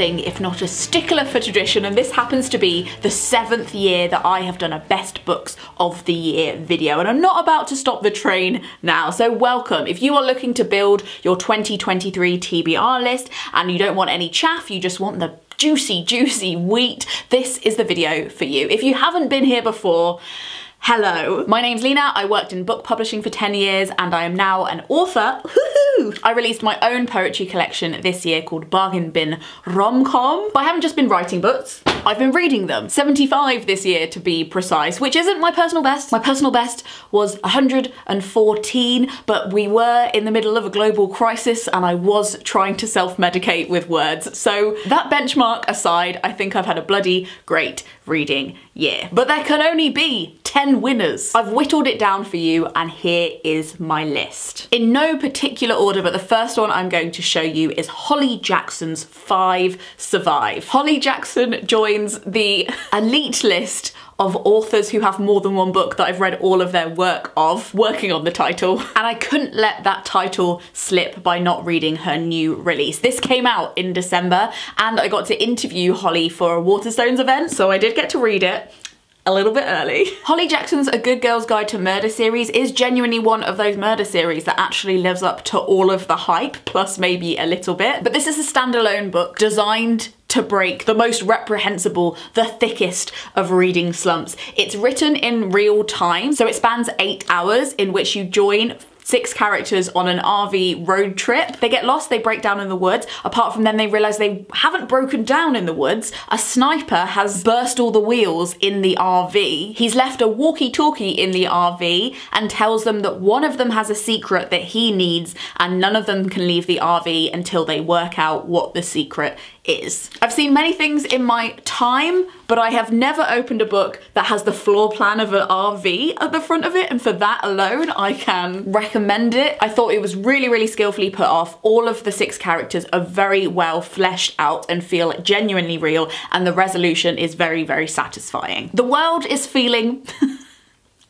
if not a stickler for tradition and this happens to be the seventh year that I have done a best books of the year video and I'm not about to stop the train now so welcome. If you are looking to build your 2023 TBR list and you don't want any chaff, you just want the juicy, juicy wheat, this is the video for you. If you haven't been here before, Hello, my name's Leena, I worked in book publishing for 10 years and I am now an author. I released my own poetry collection this year called Bargain Bin Rom-Com. But I haven't just been writing books, I've been reading them. 75 this year to be precise, which isn't my personal best. My personal best was 114, but we were in the middle of a global crisis and I was trying to self-medicate with words. So that benchmark aside, I think I've had a bloody great reading year. But there can only be 10 winners. I've whittled it down for you and here is my list. In no particular order, but the first one I'm going to show you is Holly Jackson's Five Survive. Holly Jackson joins the elite list of authors who have more than one book that I've read all of their work of, working on the title. And I couldn't let that title slip by not reading her new release. This came out in December and I got to interview Holly for a Waterstones event, so I did get to read it a little bit early. Holly Jackson's A Good Girl's Guide to Murder series is genuinely one of those murder series that actually lives up to all of the hype, plus maybe a little bit. But this is a standalone book designed to break the most reprehensible, the thickest of reading slumps. It's written in real time, so it spans eight hours in which you join six characters on an RV road trip. They get lost, they break down in the woods. Apart from then they realize they haven't broken down in the woods. A sniper has burst all the wheels in the RV. He's left a walkie-talkie in the RV and tells them that one of them has a secret that he needs and none of them can leave the RV until they work out what the secret is. I've seen many things in my time, but I have never opened a book that has the floor plan of an RV at the front of it, and for that alone, I can recommend it. I thought it was really, really skillfully put off. All of the six characters are very well fleshed out and feel genuinely real, and the resolution is very, very satisfying. The world is feeling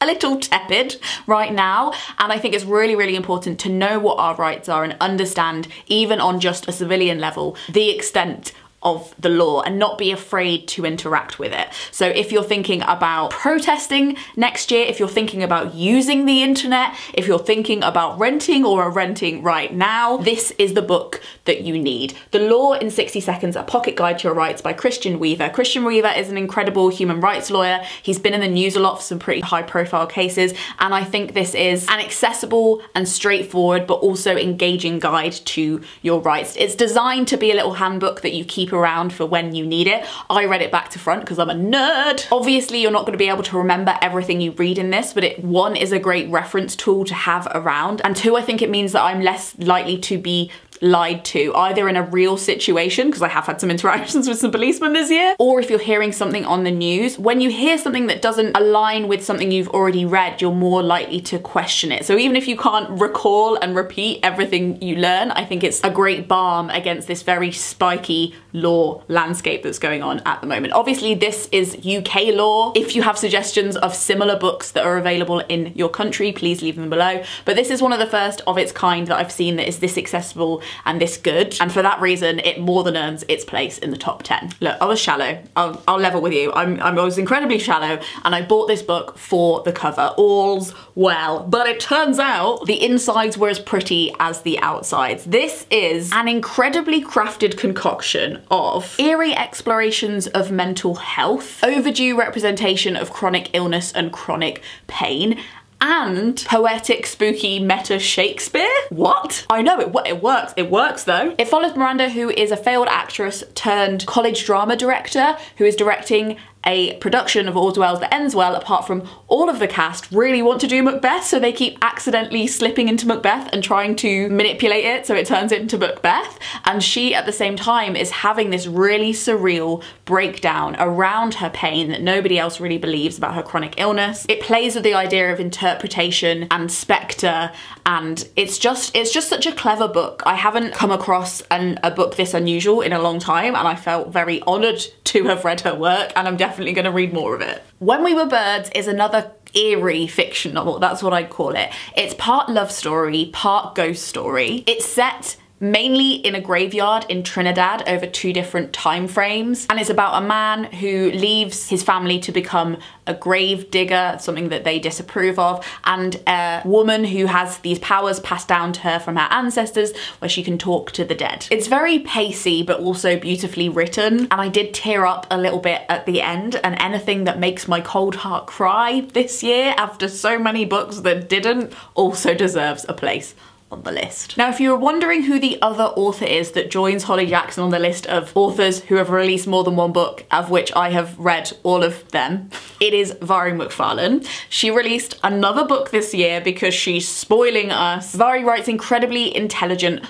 a little tepid right now and I think it's really really important to know what our rights are and understand even on just a civilian level the extent of the law and not be afraid to interact with it. So if you're thinking about protesting next year, if you're thinking about using the internet, if you're thinking about renting or are renting right now, this is the book that you need. The Law in 60 Seconds, A Pocket Guide to Your Rights by Christian Weaver. Christian Weaver is an incredible human rights lawyer. He's been in the news a lot for some pretty high profile cases and I think this is an accessible and straightforward but also engaging guide to your rights. It's designed to be a little handbook that you keep around for when you need it. I read it back to front because I'm a nerd. Obviously, you're not going to be able to remember everything you read in this, but it one is a great reference tool to have around, and two, I think it means that I'm less likely to be lied to, either in a real situation, because I have had some interactions with some policemen this year, or if you're hearing something on the news. When you hear something that doesn't align with something you've already read, you're more likely to question it. So even if you can't recall and repeat everything you learn, I think it's a great balm against this very spiky law landscape that's going on at the moment. Obviously, this is UK law. If you have suggestions of similar books that are available in your country, please leave them below. But this is one of the first of its kind that I've seen that is this accessible and this good. And for that reason, it more than earns its place in the top 10. Look, I was shallow. I'll, I'll level with you. I'm, I was incredibly shallow and I bought this book for the cover. All's well. But it turns out the insides were as pretty as the outsides. This is an incredibly crafted concoction of eerie explorations of mental health, overdue representation of chronic illness and chronic pain, and poetic, spooky meta Shakespeare? What? I know, it, it works. It works though. It follows Miranda, who is a failed actress turned college drama director, who is directing a production of All's Well That Ends Well, apart from all of the cast really want to do Macbeth, so they keep accidentally slipping into Macbeth and trying to manipulate it so it turns into Macbeth. And she, at the same time, is having this really surreal breakdown around her pain that nobody else really believes about her chronic illness. It plays with the idea of interpretation and spectre, and it's just it's just such a clever book. I haven't come across an, a book this unusual in a long time, and I felt very honoured to have read her work, and I'm definitely definitely going to read more of it. When We Were Birds is another eerie fiction novel, that's what I'd call it. It's part love story, part ghost story. It's set mainly in a graveyard in Trinidad over two different time frames. And it's about a man who leaves his family to become a grave digger, something that they disapprove of, and a woman who has these powers passed down to her from her ancestors where she can talk to the dead. It's very pacey but also beautifully written and I did tear up a little bit at the end and anything that makes my cold heart cry this year after so many books that didn't also deserves a place on the list. Now, if you were wondering who the other author is that joins Holly Jackson on the list of authors who have released more than one book, of which I have read all of them, it is Mhairi McFarlane. She released another book this year because she's spoiling us. Mhairi writes incredibly intelligent,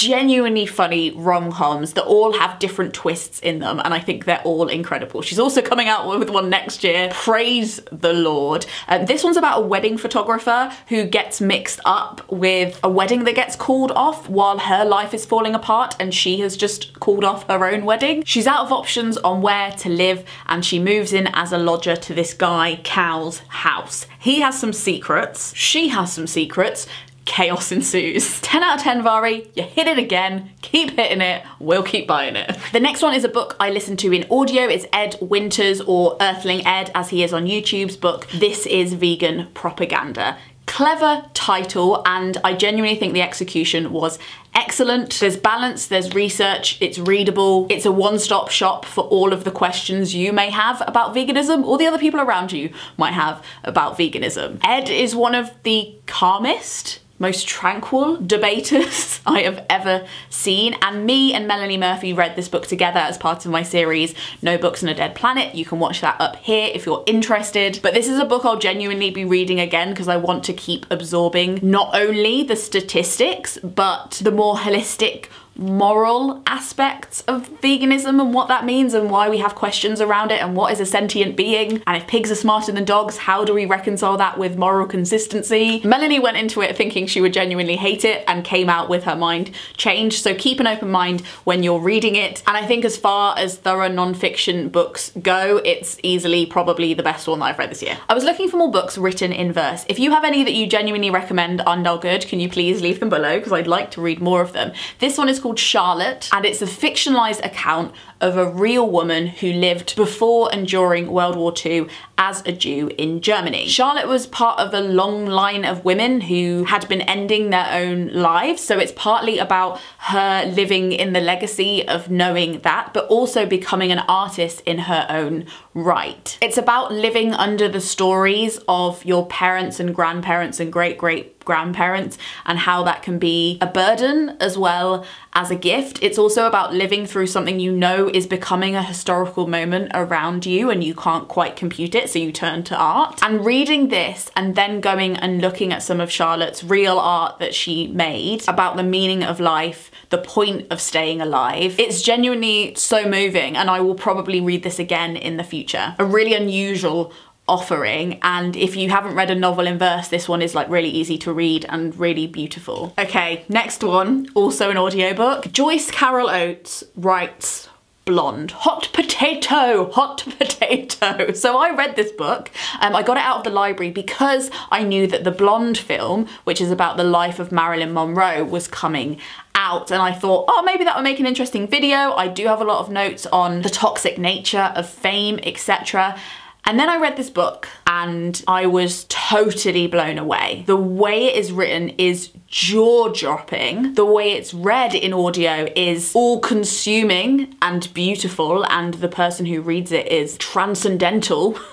genuinely funny rom-coms that all have different twists in them and I think they're all incredible. She's also coming out with one next year, praise the lord. Um, this one's about a wedding photographer who gets mixed up with a wedding that gets called off while her life is falling apart and she has just called off her own wedding. She's out of options on where to live and she moves in as a lodger to this guy Cal's house. He has some secrets, she has some secrets, chaos ensues. 10 out of 10 Mhairi, you hit it again, keep hitting it, we'll keep buying it. The next one is a book I listened to in audio. It's Ed Winters or Earthling Ed as he is on YouTube's book, This is Vegan Propaganda clever title and I genuinely think the execution was excellent. There's balance, there's research, it's readable, it's a one-stop shop for all of the questions you may have about veganism or the other people around you might have about veganism. Ed is one of the calmest most tranquil debaters I have ever seen. And me and Melanie Murphy read this book together as part of my series, No Books on a Dead Planet. You can watch that up here if you're interested. But this is a book I'll genuinely be reading again because I want to keep absorbing not only the statistics, but the more holistic moral aspects of veganism and what that means and why we have questions around it and what is a sentient being. And if pigs are smarter than dogs how do we reconcile that with moral consistency? Melanie went into it thinking she would genuinely hate it and came out with her mind changed. So keep an open mind when you're reading it. And i think as far as thorough non-fiction books go it's easily probably the best one that i've read this year. I was looking for more books written in verse. If you have any that you genuinely recommend are good can you please leave them below? Because i'd like to read more of them. This one called Charlotte and it's a fictionalized account of a real woman who lived before and during World War II as a Jew in Germany. Charlotte was part of a long line of women who had been ending their own lives, so it's partly about her living in the legacy of knowing that, but also becoming an artist in her own right. It's about living under the stories of your parents and grandparents and great great grandparents and how that can be a burden as well as a gift. It's also about living through something you know is becoming a historical moment around you and you can't quite compute it, so you turn to art. And reading this and then going and looking at some of Charlotte's real art that she made about the meaning of life, the point of staying alive, it's genuinely so moving and I will probably read this again in the future. A really unusual offering and if you haven't read a novel in verse this one is like really easy to read and really beautiful. Okay next one also an audiobook. Joyce Carol Oates writes blonde. Hot potato, hot potato. So I read this book, um, I got it out of the library because I knew that the Blonde film, which is about the life of Marilyn Monroe, was coming out and I thought, oh, maybe that would make an interesting video. I do have a lot of notes on the toxic nature of fame, etc. And then I read this book and I was totally blown away. The way it is written is jaw dropping. The way it's read in audio is all consuming and beautiful, and the person who reads it is transcendental.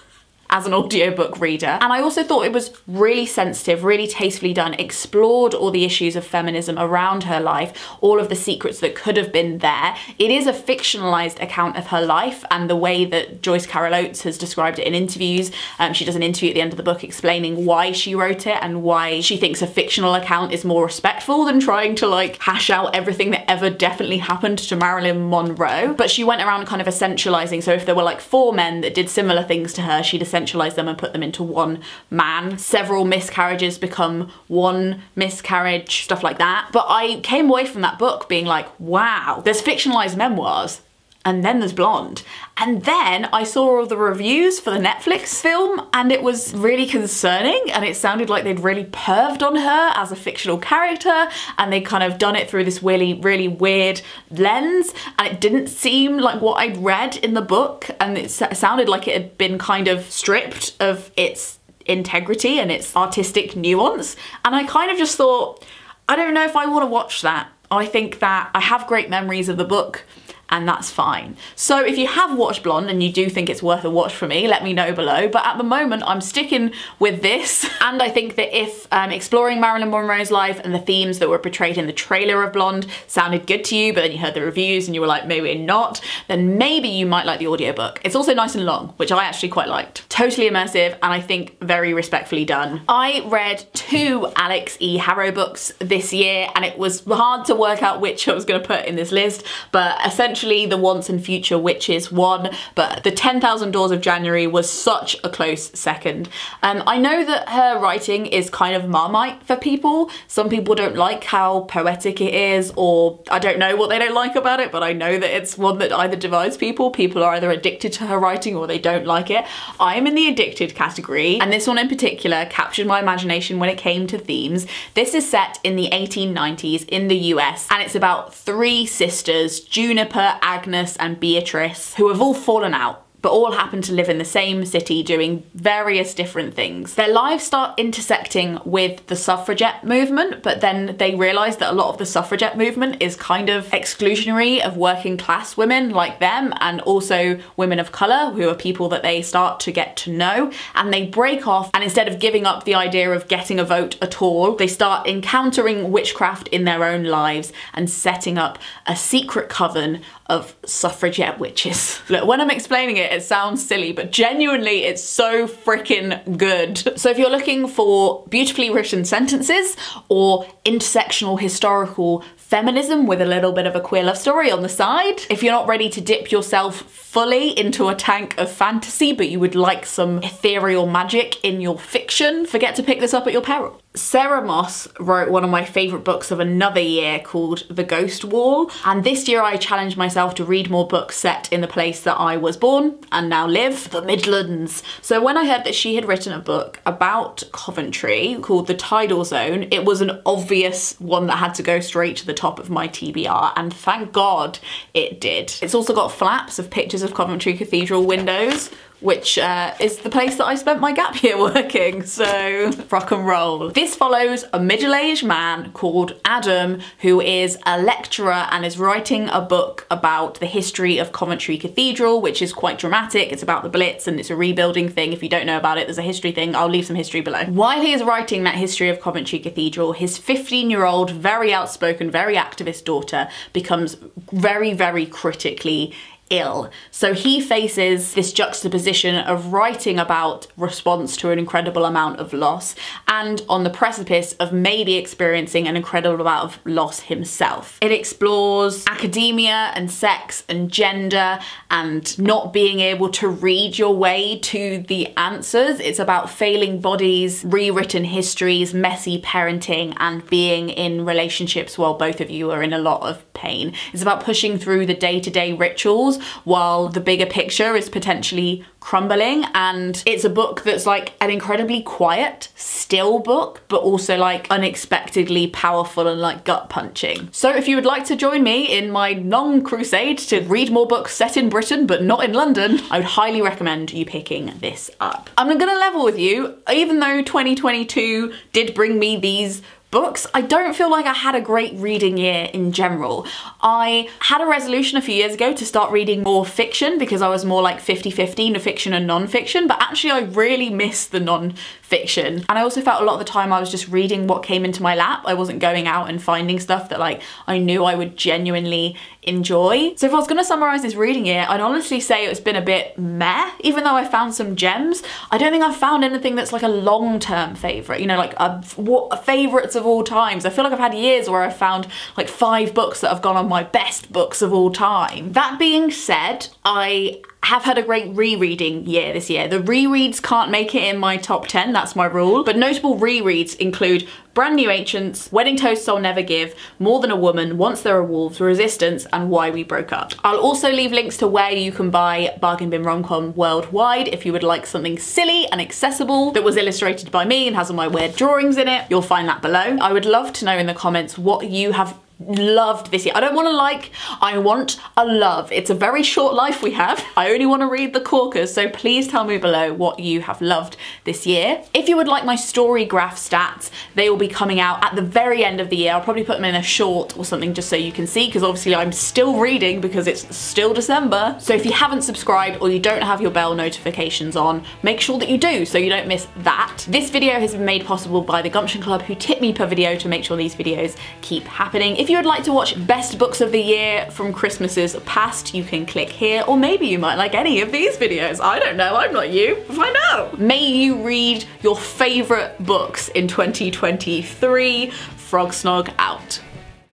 as an audiobook reader. And I also thought it was really sensitive, really tastefully done, explored all the issues of feminism around her life, all of the secrets that could have been there. It is a fictionalized account of her life and the way that Joyce Carol Oates has described it in interviews. Um, she does an interview at the end of the book explaining why she wrote it and why she thinks a fictional account is more respectful than trying to like hash out everything that ever definitely happened to Marilyn Monroe. But she went around kind of essentializing. So if there were like four men that did similar things to her, she'd them and put them into one man. Several miscarriages become one miscarriage, stuff like that. But I came away from that book being like, wow, there's fictionalized memoirs and then there's Blonde. And then I saw all the reviews for the Netflix film and it was really concerning and it sounded like they'd really perved on her as a fictional character and they kind of done it through this really, really weird lens and it didn't seem like what I'd read in the book and it sounded like it had been kind of stripped of its integrity and its artistic nuance. And I kind of just thought, I don't know if I want to watch that. I think that I have great memories of the book and that's fine. So if you have watched Blonde and you do think it's worth a watch for me, let me know below. But at the moment, I'm sticking with this. And I think that if um, exploring Marilyn Monroe's life and the themes that were portrayed in the trailer of Blonde sounded good to you, but then you heard the reviews and you were like, maybe not, then maybe you might like the audiobook. It's also nice and long, which I actually quite liked. Totally immersive and I think very respectfully done. I read two Alix E. Harrow books this year and it was hard to work out which I was gonna put in this list, but essentially the Once and Future Witches won, but the 10,000 Doors of January was such a close second. Um, I know that her writing is kind of marmite for people. Some people don't like how poetic it is, or I don't know what they don't like about it, but I know that it's one that either divides people. People are either addicted to her writing or they don't like it. I am in the addicted category, and this one in particular captured my imagination when it came to themes. This is set in the 1890s in the US, and it's about three sisters, Juniper, Agnes and Beatrice, who have all fallen out but all happen to live in the same city doing various different things. Their lives start intersecting with the suffragette movement, but then they realise that a lot of the suffragette movement is kind of exclusionary of working class women like them and also women of colour who are people that they start to get to know and they break off and instead of giving up the idea of getting a vote at all, they start encountering witchcraft in their own lives and setting up a secret coven of suffragette witches. Look, when I'm explaining it, it sounds silly, but genuinely it's so freaking good. So if you're looking for beautifully written sentences or intersectional historical feminism with a little bit of a queer love story on the side. If you're not ready to dip yourself fully into a tank of fantasy, but you would like some ethereal magic in your fiction, forget to pick this up at your peril. Sarah Moss wrote one of my favourite books of another year called The Ghost Wall, and this year I challenged myself to read more books set in the place that I was born and now live, the Midlands. So when I heard that she had written a book about Coventry called The Tidal Zone, it was an obvious one that had to go straight to the top of my TBR, and thank God it did. It's also got flaps of pictures of Coventry Cathedral windows, which uh, is the place that I spent my gap year working, so rock and roll. This follows a middle-aged man called Adam who is a lecturer and is writing a book about the history of Coventry Cathedral, which is quite dramatic. It's about the Blitz and it's a rebuilding thing. If you don't know about it, there's a history thing. I'll leave some history below. While he is writing that history of Coventry Cathedral, his 15-year-old, very outspoken, very activist daughter becomes very, very critically ill. So he faces this juxtaposition of writing about response to an incredible amount of loss and on the precipice of maybe experiencing an incredible amount of loss himself. It explores academia and sex and gender and not being able to read your way to the answers. It's about failing bodies, rewritten histories, messy parenting and being in relationships while both of you are in a lot of pain. It's about pushing through the day-to-day -day rituals while the bigger picture is potentially crumbling. And it's a book that's like an incredibly quiet still book but also like unexpectedly powerful and like gut punching so if you would like to join me in my long crusade to read more books set in britain but not in london i would highly recommend you picking this up. I'm gonna level with you. Even though 2022 did bring me these books. I don't feel like I had a great reading year in general. I had a resolution a few years ago to start reading more fiction because I was more like 50-50 to fiction and non-fiction, but actually I really miss the non-fiction. And I also felt a lot of the time I was just reading what came into my lap. I wasn't going out and finding stuff that like I knew I would genuinely enjoy. So if I was gonna summarize this reading year, I'd honestly say it's been a bit meh, even though I found some gems. I don't think I've found anything that's like a long-term favorite, you know, like a, what favorites of all times. I feel like I've had years where I've found like five books that have gone on my best books of all time. That being said, I have had a great rereading year this year. The rereads can't make it in my top 10, that's my rule, but notable rereads include Brand New Ancients, Wedding Toast I'll Never Give, More Than a Woman, Once There Are Wolves, Resistance, and Why We Broke Up. I'll also leave links to where you can buy Bargain Bin Romcom worldwide if you would like something silly and accessible that was illustrated by me and has all my weird drawings in it. You'll find that below. I would love to know in the comments what you have loved this year. I don't want to like, I want a love. It's a very short life we have. I only want to read the corkers, so please tell me below what you have loved this year. If you would like my story graph stats, they will be coming out at the very end of the year. I'll probably put them in a short or something just so you can see, because obviously I'm still reading because it's still December. So if you haven't subscribed or you don't have your bell notifications on, make sure that you do so you don't miss that. This video has been made possible by the Gumption Club who tip me per video to make sure these videos keep happening. If if you would like to watch best books of the year from Christmases past, you can click here, or maybe you might like any of these videos. I don't know, I'm not you. Find out. May you read your favorite books in 2023. Frog Snog out.